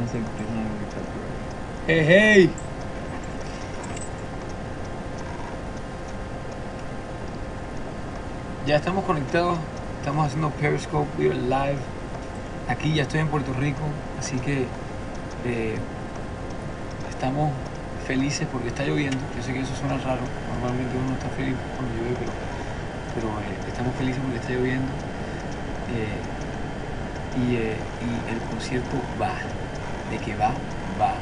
no por ahí. Hey, hey. Ya estamos conectados, estamos haciendo Periscope, we are live. Aquí ya estoy en Puerto Rico, así que eh, estamos felices porque está lloviendo. Yo sé que eso suena raro, normalmente uno está feliz cuando llueve, pero, eh, estamos felices porque está lloviendo. Eh, y, eh, y el concierto va, de que va, va.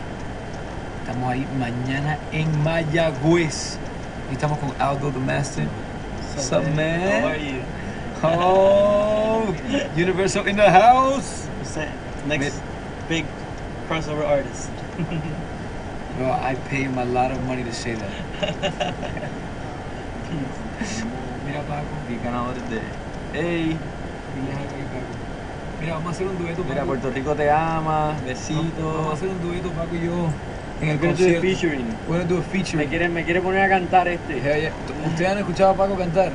Estamos ahí mañana en Mayagüez. Y estamos con Aldo the Master. What's up, man? How are you? Oh, Universal in the house. What's that? Next big crossover artist. Bro, I pay him a lot of money to say that. Mira, Paco. Y ganadores de. ¡Ey! Paco. Mira, vamos a hacer un dueto, Paco. Mira, Puerto Rico te ama. Vamos a Besitos. hacer un dueto, Paco y yo, en el concierto. featuring. Gonna do a feature. Me quiere, me quiere poner a cantar este. ¿Ustedes han escuchado a Paco cantar?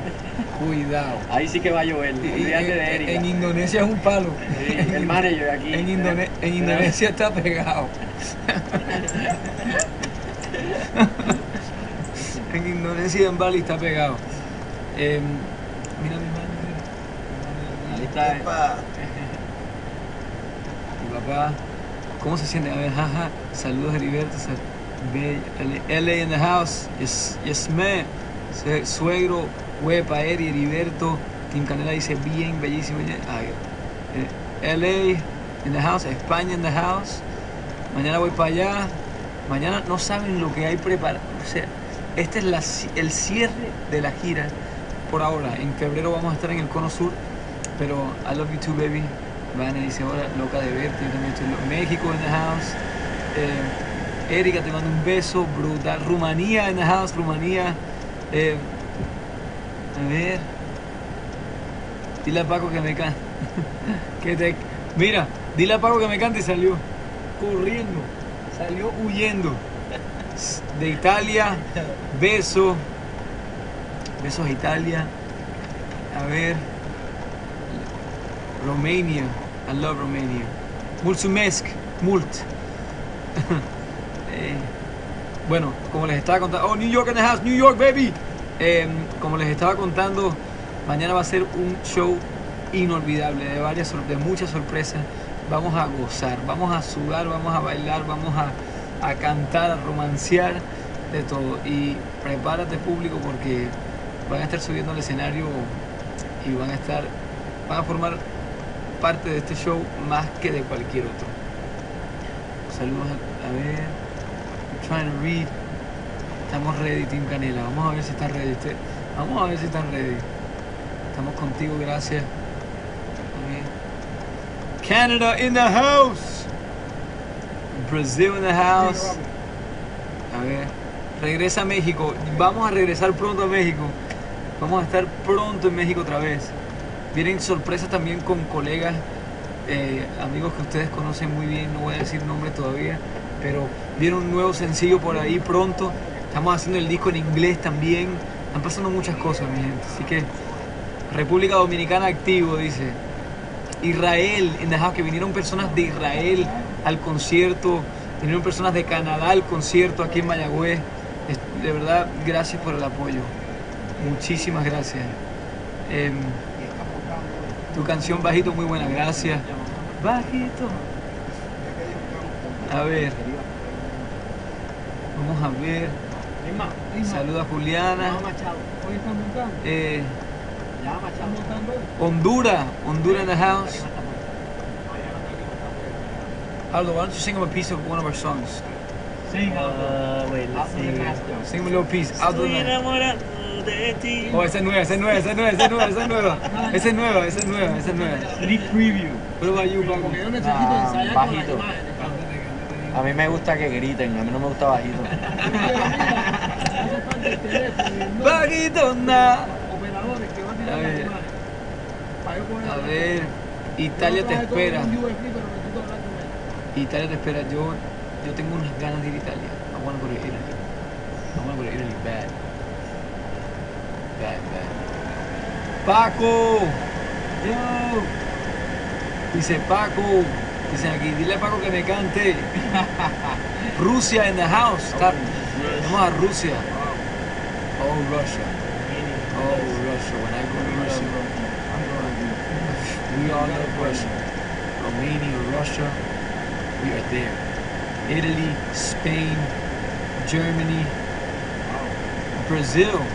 Cuidado. Ahí sí que va a llover. Olvídate de en, Erika. en Indonesia es un palo. Sí, el manager aquí. En, Indone- en Indonesia está pegado. en Indonesia y en Bali está pegado. Em, mira mi mano. mira. Ahí está. ¿Cómo se siente? A ver, jaja. Saludos, Heriberto. LA in the house. Yes, yes. Se- Suegro, Huepa, Eri, Heriberto. Team Canela dice bien, bellísimo. Ay, eh, LA in the house. España in the house. Mañana voy para allá. Mañana no saben lo que hay preparado. O sea, este es la el cierre de la gira por ahora. En febrero vamos a estar en el Cono Sur. Pero I love you too, baby. Vane dice, hola, loca de verte. Yo también estoy loca. México in the house. Eh, Erika, te mando un beso. Brutal. Rumanía in the house. Rumanía. Eh, a ver. Dile a Paco que me cante. que te... Mira, dile a Paco que me cante y salió corriendo. Salió huyendo. De Italia. Beso. Besos Italia. A ver. Romania. I love Romania. Mulțumesc. Mult. Eh, bueno, como les estaba contando. Oh, New York in the house. New York, baby. Eh, como les estaba contando, mañana va a ser un show inolvidable, de varias, de muchas sorpresas. Vamos a gozar, vamos a sudar, vamos a bailar, vamos a, a cantar, a romancear, de todo. Y prepárate público porque van a estar subiendo al escenario y van a estar, van a formar parte de este show más que de cualquier otro. Saludos a, a ver. I'm trying to read. Estamos ready, Team Canela. Vamos a ver si están ready. Vamos a ver si están ready. Estamos contigo, gracias. Ver. Canada in the house. Brazil in the house. A ver. Regresa a México. Vamos a regresar pronto a México. Vamos a estar pronto en México otra vez. Vienen sorpresas también con colegas, eh, amigos que ustedes conocen muy bien, no voy a decir nombre todavía, pero viene un nuevo sencillo por ahí pronto. Estamos haciendo el disco en inglés también. Están pasando muchas cosas, mi gente. Así que República Dominicana activo, dice. Israel, en the que vinieron personas de Israel al concierto, vinieron personas de Canadá al concierto aquí en Mayagüez. De verdad, gracias por el apoyo. Muchísimas gracias. Em, tu canción Bajito, muy buena, gracias. Bajito. A ver. Vamos a ver. Saluda a Juliana. Eh, Honduras. Honduras in the house. Aldo, why don't you sing him a piece of one of our songs? Uh, wait, let's see. Sing him a little piece. Aldo, de ti. Oh, esa es nueva, esa es nueva, esa es nueva, esa es nueva, esa es nueva. Esa es nueva, esa es nueva, esa es nueva. Sneak preview. About you, Paco? Ah, bajito. A mí me gusta que griten, a mí no me gusta bajito. Bajito, na. A ver. A ver, Italia te espera. Italia te espera. Yo, yo tengo unas ganas de ir a Italia. I wanna go to Italy. I wanna go to Italy bad. Bad, bad. Paco. Yo. Dice Paco. Dicen aquí, dile a Paco que me cante. Rusia in the house. Oh, Está- Vamos a Rusia. Oh, Russia. Oh, Russia. When I go to Russia, we all love Russia. Romania, Russia, we are there. Italy, Spain, Germany, Brazil.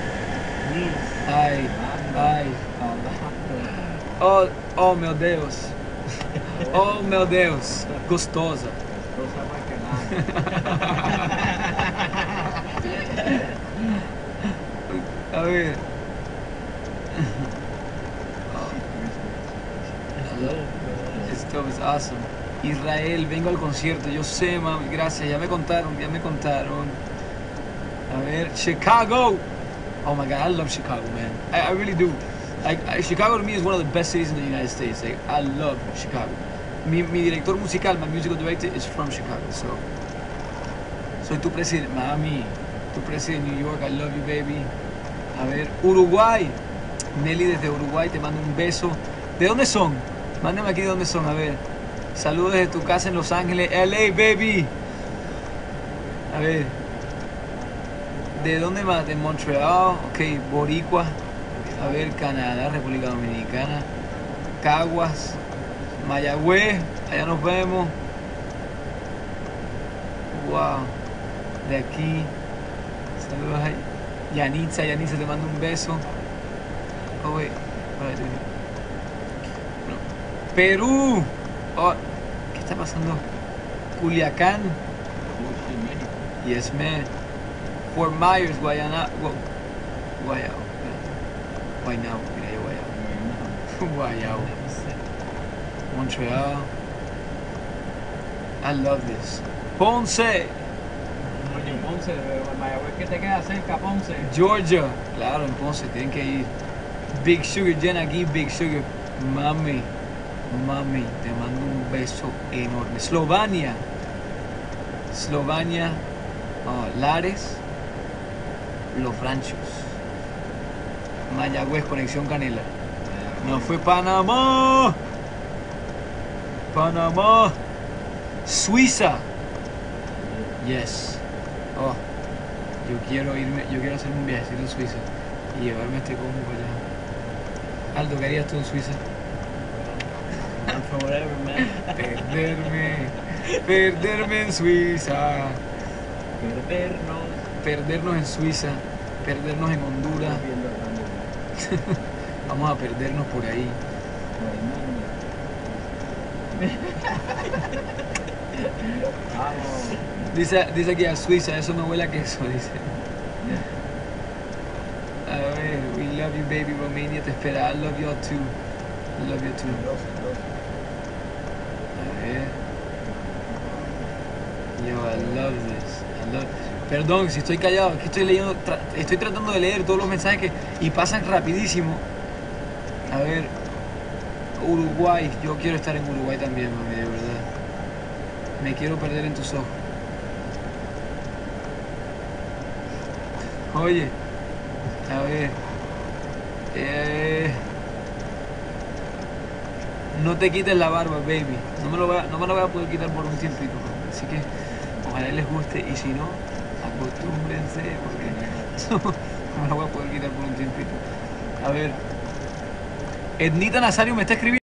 Ai, ai. Oh, oh meu Deus. Oh meu Deus. Gostosa. A ver. Esto es awesome. Israel, vengo al concierto. Yo sé, mami, gracias. Ya me contaron, ya me contaron. A ver, Chicago. Oh my God, I love Chicago, man. I, I really do. Like, Chicago to me is one of the best cities in the United States. Like, I love Chicago. Mi, director musical, my musical director, is from Chicago. So, soy tu presidente, mami. Tu presidente de New York, I love you, baby. A ver, Uruguay. Nelly desde Uruguay, te mando un beso. ¿De dónde son? Mándame aquí de dónde son, a ver. Saludos desde tu casa en Los Ángeles, LA, baby. A ver. ¿De dónde más? De Montreal, ok, Boricua. A ver, Canadá, República Dominicana. Caguas, Mayagüez, allá nos vemos. Wow. De aquí. Saludos a Yanitza, Yanitza te mando un beso. Oh, wait. No. Perú. Oh, ¿qué está pasando? Culiacán. Yes, man. Fort Myers, Guayana. Gu- Guayao. Guaynabo, mira yo Guayao. Guayao. Montreal. I love this. Ponce. Ponce, Mayagüez que te queda cerca, Ponce. Georgia, claro, en Ponce tienen que ir. Big Sugar, Jen aquí, Big Sugar. Mami, mami, te mando un beso enorme. Eslovenia, Eslovenia, oh, Lares, Los Ranchos. Mayagüez, Conexión Canela. No fue Panamá. Panamá. Suiza. Yes. Oh, yo quiero irme, yo quiero hacerme un viajecito a Suiza y llevarme este combo para allá. Aldo, ¿qué harías tú en Suiza? For whatever, man. Perderme, perderme en Suiza, Perdernos. Perdernos en Suiza, perdernos en Honduras, vamos a perdernos por ahí. Dice, dice aquí a Suiza, eso me huele a queso, dice. A ver, we love you baby, Romania te espera, I love you too. I love you too. A ver. Yo, I love this. I love... Perdón, si estoy callado, que estoy leyendo, estoy tratando de leer todos los mensajes que, y pasan rapidísimo. A ver, Uruguay, yo quiero estar en Uruguay también, mami, de verdad. Me quiero perder en tus ojos. Oye, a ver. eh, no te quites la barba, baby. No me, lo voy a, no me lo voy a poder quitar por un tiempito. Así que ojalá les guste. Y si no, acostúmbrense porque no lo voy a poder quitar por un tiempito. A ver. Ednita Nazario me está escribiendo.